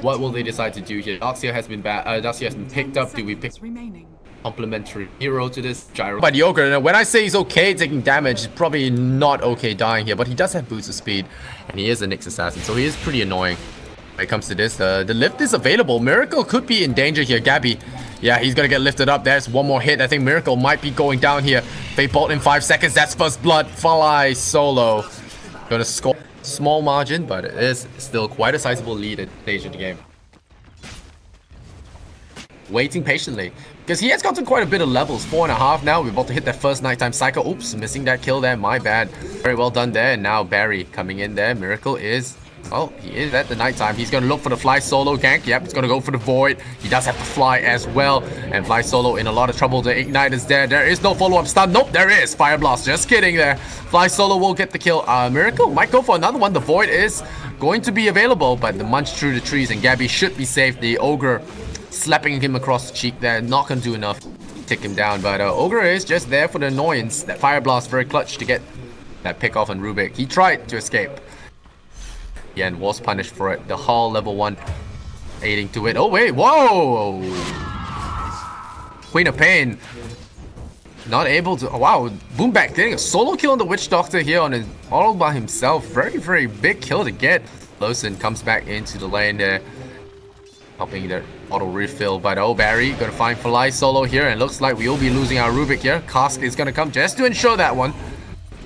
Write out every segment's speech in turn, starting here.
What will they decide to do here? Darkseer has been bad. Uh, Darkseer has been picked up. Do we pick remaining. complementary hero to this gyro? But the ogre. When I say he's okay taking damage, he's probably not okay dying here. But he does have boost of speed, and he is a Nyx assassin, so he is pretty annoying. When it comes to this, uh, the lift is available. Miracle could be in danger here. Gabby, yeah, he's gonna get lifted up. There's one more hit. I think Miracle might be going down here. Fade Bolt in five seconds. That's first blood. Fly solo. Gonna score small margin, but it is still quite a sizable lead at stage of the game. Waiting patiently. Because he has gotten quite a bit of levels. Four and a half now. We're about to hit that first nighttime cycle. Oops, missing that kill there. My bad. Very well done there. And now Barry coming in there. Miracle is Oh, he is at the nighttime. He's going to look for the fly solo gank. Yep, he's going to go for the void. He does have to fly as well. And fly solo in a lot of trouble. The ignite is there. There is no follow-up stun. Nope, there is. Fire blast. Just kidding there. Fly solo will get the kill. Uh, Miracle might go for another one. The void is going to be available, but the munch through the trees and Gabby should be safe. The ogre slapping him across the cheek there. Not going to do enough to take him down, but uh, ogre is just there for the annoyance. That fire blast very clutch to get that pick off on Rubick. He tried to escape. And was punished for it. The Hall level 1 aiding to it. Oh, wait. Whoa! Queen of Pain. Not able to... Oh, wow. Boomback getting a solo kill on the Witch Doctor here on his, all by himself. Very, very big kill to get. Lawson comes back into the lane there. Helping the auto refill. But oh, Barry gonna find Fly solo here. And looks like we will be losing our Rubick here. Cask is gonna come just to ensure that one.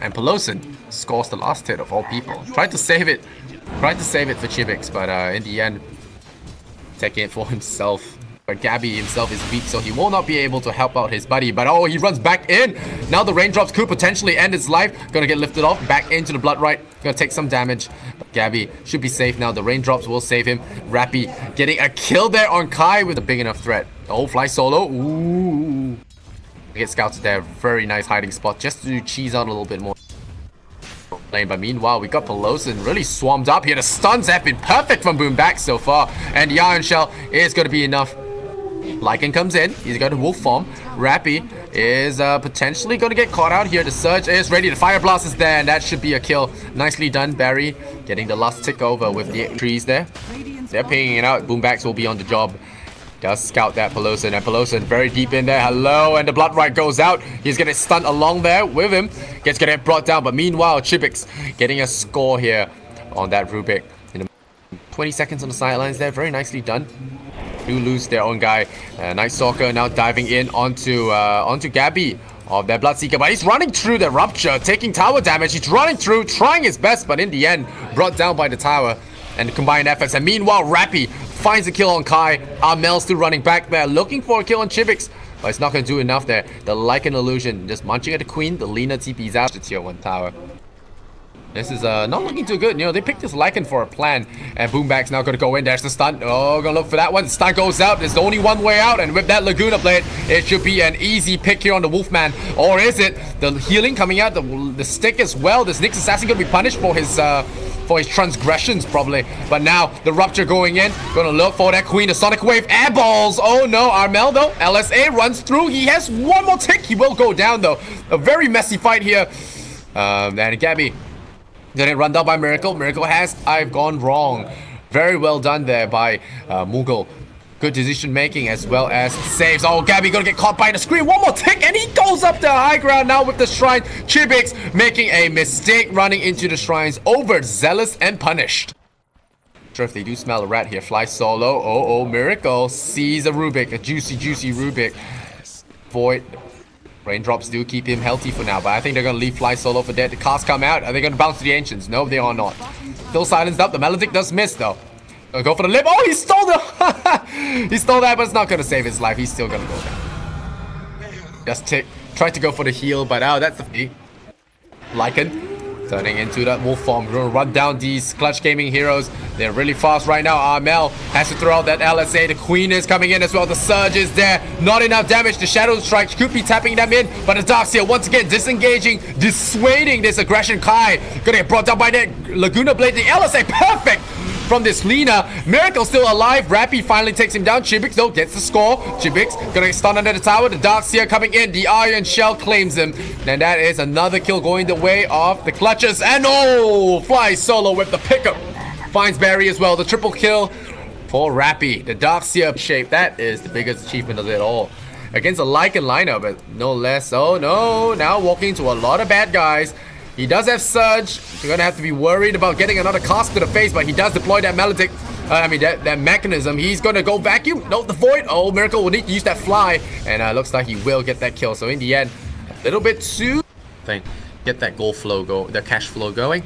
And Pelosin scores the last hit of all people. Tried to save it Tried to save it for Chibix, but uh, in the end, taking it for himself. But Gabby himself is weak, so he will not be able to help out his buddy. But oh, he runs back in. Now the raindrops could potentially end his life. Gonna get lifted off, back into the blood rite. Gonna take some damage. But Gabby should be safe now. The raindrops will save him. Rappy getting a kill there on Kai with a big enough threat. Oh, fly solo. Ooh. Get scouted there. Very nice hiding spot just to cheese out a little bit more lane. But meanwhile, we got Pelosin really swarmed up here. The stuns have been perfect from Boomback so far. And the Ion Shell is going to be enough. Lycan comes in. He's got a wolf form. Rappy is uh, potentially going to get caught out here. The Surge is ready. The Fire Blast is there. And that should be a kill. Nicely done, Barry. Getting the last tick over with the trees there. They're pinging it out. Boombacks will be on the job. Does scout that Pelosin, and Pelosin very deep in there. Hello, and the Blood Rite goes out. He's getting stunned along there with him. Gets gonna get brought down, but meanwhile, Chibix getting a score here on that Rubick. 20 seconds on the sidelines there, very nicely done. Do lose their own guy. Uh, Night Stalker now diving in onto uh, onto Gabby of that Bloodseeker, but he's running through the Rupture, taking tower damage. He's running through, trying his best, but in the end, brought down by the tower and combined efforts. And meanwhile, Rappy finds a kill on Kai. Armel still running back there, looking for a kill on Chibix. But it's not going to do enough there. The Lycan Illusion just munching at the Queen. The Lina TP's out to tier 1 tower. This is uh, not looking too good. You know, they picked this Lycan for a plan. And Boomback's now going to go in. There's the stun. Oh, going to look for that one. Stun goes out. There's only one way out. And with that Laguna Blade, it should be an easy pick here on the Wolfman. Or is it? The healing coming out. The, the stick as well. This Nyx Assassin going to be punished for his... Uh, for his transgressions probably. But now the Rupture going in. Gonna look for that Queen. The Sonic Wave air balls. Oh no, Armel though. LSA runs through. He has one more tick. He will go down though. A very messy fight here. Um, and Gabby it run down by Miracle. Miracle has I've gone wrong. Very well done there by uh, Moogle. Good decision making as well as saves. Oh, Gabby gonna get caught by the screen. One more tick and he goes up the high ground now with the shrine. Chibix making a mistake running into the shrines. Over zealous and punished. Sure if they do smell a rat here. Fly solo. Oh, oh, miracle. Sees a Rubick. A juicy, juicy Rubick. Void. Raindrops do keep him healthy for now, but I think they're going to leave Fly solo for dead. The cars come out. Are they going to bounce to the Ancients? No, they are not. Still silenced up. The Maledict does miss, though. Gonna go for the lip. Oh, he stole the... he stole that, but it's not gonna save his life. He's still gonna go down. Just tick. Tried to go for the heal, but oh, that's the... Lycan turning into that wolf form. We're gonna run down these Clutch Gaming heroes. They're really fast right now. Armel has to throw out that LSA. The Queen is coming in as well. The Surge is there. Not enough damage. The Shadow Strike could be tapping them in, but the Darkseer once again disengaging, dissuading this aggression. Kai gonna get brought down by that Laguna Blade. The LSA, perfect! From this Lina. Miracle still alive. Rappy finally takes him down. Chibix, though, gets the score. Chibix gonna get stunned under the tower. The Darkseer coming in. The Ion Shell claims him. And that is another kill going the way of the Clutches. And oh, fly solo with the pickup. Finds Barry as well. The triple kill for Rappy. The Darkseer shape, that is the biggest achievement of it all. Against a Lycan lineup, but no less. Oh no, now walking into a lot of bad guys. He does have Surge. You're gonna have to be worried about getting another cast to the face, but he does deploy that Maledict. Uh, I mean, that, that mechanism. He's gonna go vacuum. No, the Void. Oh, Miracle will need to use that Fly. And uh, looks like he will get that kill. So in the end, a little bit too... Thing. Get that gold flow go, the cash flow going.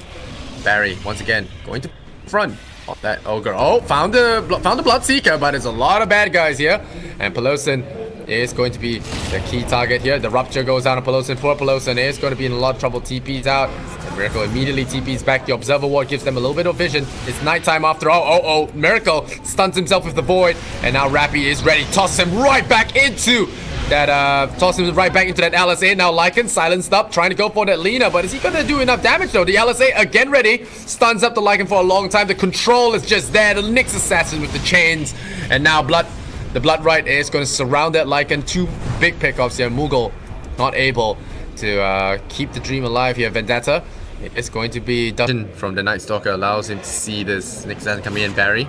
Barry, once again, going to front. Oh, that ogre. Oh, found the found the Bloodseeker, but there's a lot of bad guys here. And Pelosin is going to be the key target here. The Rupture goes down on Pelosin. Poor Pelosin is going to be in a lot of trouble. TP's out. And Miracle immediately TP's back. The Observer Ward gives them a little bit of vision. It's nighttime after all. Oh, oh, Miracle stuns himself with the Void. And now Rappy is ready. Tosses him right back into that uh tosses him right back into that LSA. Now Lycan silenced up, trying to go for that Lina, but is he gonna do enough damage though? The LSA again ready, stuns up the Lycan for a long time. The control is just there. The Nyx assassin with the chains, and now Blood the Blood Bloodrite is going to surround that Lycan. Two big pickups here. Moogle not able to uh, keep the dream alive here. Vendetta it's going to be Dungeon from the Night Stalker allows him to see this Nyx coming in. Barry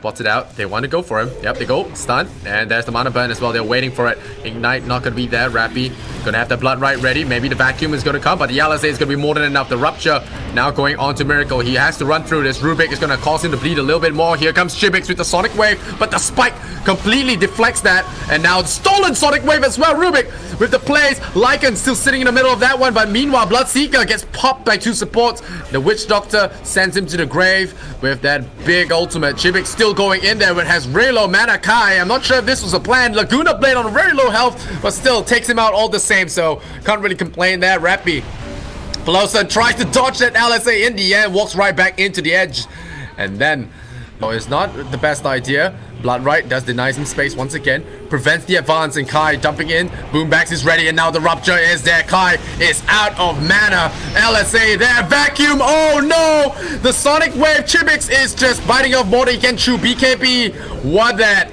Bots it out. They want to go for him. Yep, they go. Stun. And there's the mana burn as well. They're waiting for it. Ignite not going to be there. Rappy going to have the blood Bloodrite ready. Maybe the Vacuum is going to come, but the LSA is going to be more than enough. The Rupture now going on to Miracle. He has to run through this. Rubick is going to cause him to bleed a little bit more. Here comes Chibix with the Sonic Wave, but the Spike completely deflects that. And now stolen Sonic Wave as well. Rubick with the plays. Lycan still sitting in the middle of that one, but meanwhile, Bloodseeker gets popped by two supports. The Witch Doctor sends him to the grave with that big ultimate. Chibix still going in there, but has very low mana. Kai, I'm not sure if this was a plan. Laguna Blade on very low health, but still takes him out all the same, so can't really complain there. Rappy. Pelosin tries to dodge that LSA in the end, walks right back into the edge, and then no, it's not the best idea. Bloodrite does deny some space once again. Prevents the advance and Kai dumping in. Boombacks is ready and now the Rupture is there. Kai is out of mana. LSA there. Vacuum. Oh no! The Sonic Wave Chibix is just biting off more than he can chew. BKB. What that?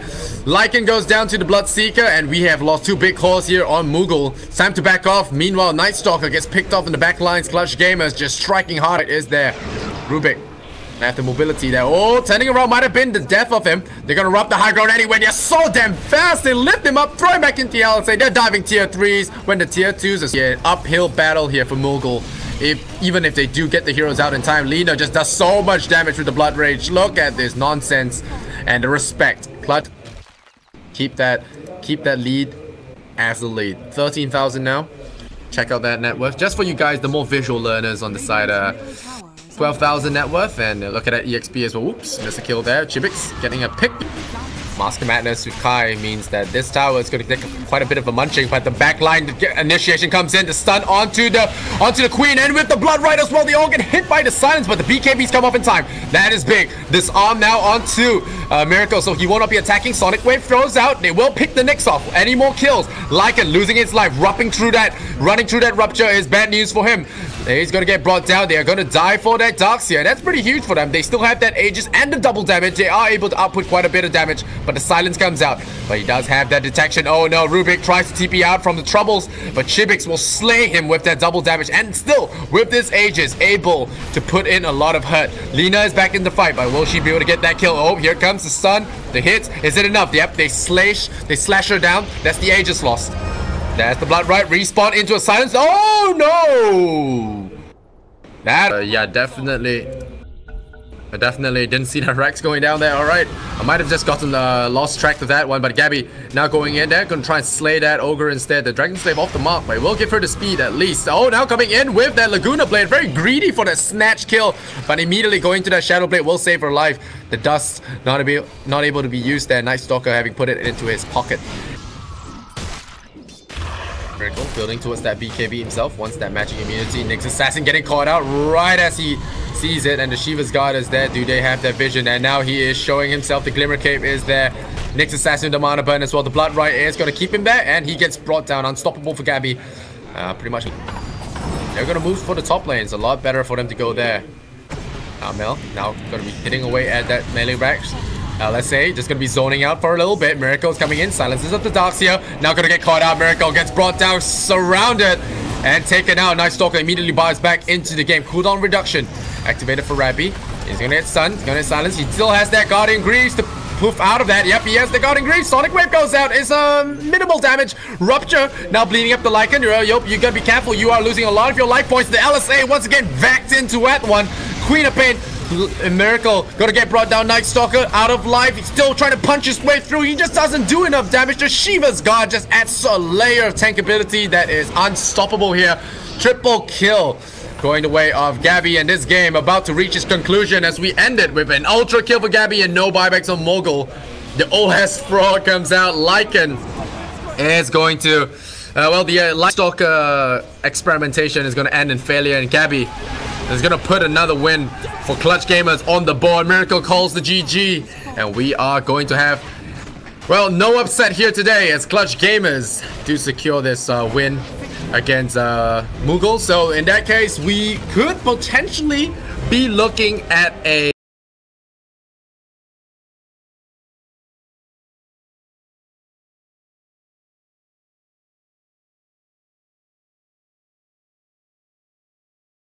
Lycan goes down to the Bloodseeker, and we have lost two big calls here on Moogle. time to back off. Meanwhile, Night Stalker gets picked off in the back lines. Clutch Gamers just striking hard. It is there. Rubick after mobility there. Oh, turning around might have been the death of him. They're gonna rub the high ground anyway. They're so damn fast. They lift him up, throw him back into the LSA. They're diving tier 3s when the tier 2s is yeah, uphill battle here for Moogle. If, even if they do get the heroes out in time, Lina just does so much damage with the Blood Rage. Look at this nonsense and the respect. Blood, keep that, keep that lead as the lead. 13,000 now. Check out that net worth. Just for you guys, the more visual learners on the side. Uh, 12,000 net worth, and look at that EXP as well. Whoops, missed a kill there. Chibix getting a pick. Mask of Madness with Kai means that this tower is going to take quite a bit of a munching, but the backline initiation comes in to stun onto the onto the Queen, and with the Blood Rite as well, they all get hit by the silence, but the BKBs come up in time. That is big. This arm now onto uh, Miracle, so he will not be attacking. Sonic Wave throws out. They will pick the Nyx off. Any more kills? Lycan losing its life, rupping through that, running through that rupture is bad news for him. He's going to get brought down. They are going to die for that Darkseer. That's pretty huge for them. They still have that Aegis and the double damage. They are able to output quite a bit of damage, but the silence comes out. But he does have that detection. Oh no, Rubick tries to TP out from the troubles, but Chibix will slay him with that double damage. And still, with this Aegis, able to put in a lot of hurt. Lina is back in the fight, but will she be able to get that kill? Oh, here comes the sun. The hit. Is it enough? Yep, they slash, they slash her down. That's the Aegis lost. There's the Blood Rite. Respawn into a silence. Oh no! That, uh, yeah, definitely. I definitely didn't see the Rax going down there. All right. I might have just gotten uh, lost track of that one. But Gabby now going in there. Going to try and slay that Ogre instead. The Dragon Slave off the mark. But will give her the speed at least. Oh, now coming in with that Laguna Blade. Very greedy for that snatch kill. But immediately going to that Shadow Blade will save her life. The dust not, be, not able to be used there. Night Stalker having put it into his pocket. Critical, building towards that BKB himself. Once that magic immunity, Nyx Assassin getting caught out right as he sees it. And the Shiva's Guard is there. Do they have that vision? And now he is showing himself. The Glimmer Cape is there. Nyx Assassin, the Mana Burn as well. The Blood Rite is going to keep him there. And he gets brought down. Unstoppable for Gabby. Uh, pretty much. They're going to move for the top lanes. A lot better for them to go there. Now Mel, now going to be hitting away at that melee Rax. LSA just gonna be zoning out for a little bit. Miracle's coming in, silences up the Darkseer. Now gonna get caught out. Miracle gets brought down, surrounded, and taken out. Night Stalker immediately buys back into the game. Cooldown reduction activated for Rappy. He's gonna get stunned. He's gonna get silenced. He still has that Guardian Greaves to poof out of that. Yep, he has the Guardian Greaves. Sonic Wave goes out. It's um, minimal damage. Rupture now bleeding up the Lycan. You're, yep, you gotta be careful. You are losing a lot of your life points. The LSA once again vaxed into that one. Queen of Pain a miracle gonna get brought down Night Stalker out of life he's still trying to punch his way through he just doesn't do enough damage to Shiva's Guard just adds a layer of tank ability that is unstoppable here triple kill going the way of Gabby and this game about to reach its conclusion as we end it with an ultra kill for Gabby and no buybacks on Moogle. The OS fraud comes out. Lycan is going to, uh, well, the uh, uh, experimentation is going to end in failure and Gabby is going to put another win for Clutch Gamers on the board. Miracle calls the GG and we are going to have, well, no upset here today as Clutch Gamers do secure this uh, win against uh, Moogle. So in that case, we could potentially be looking at a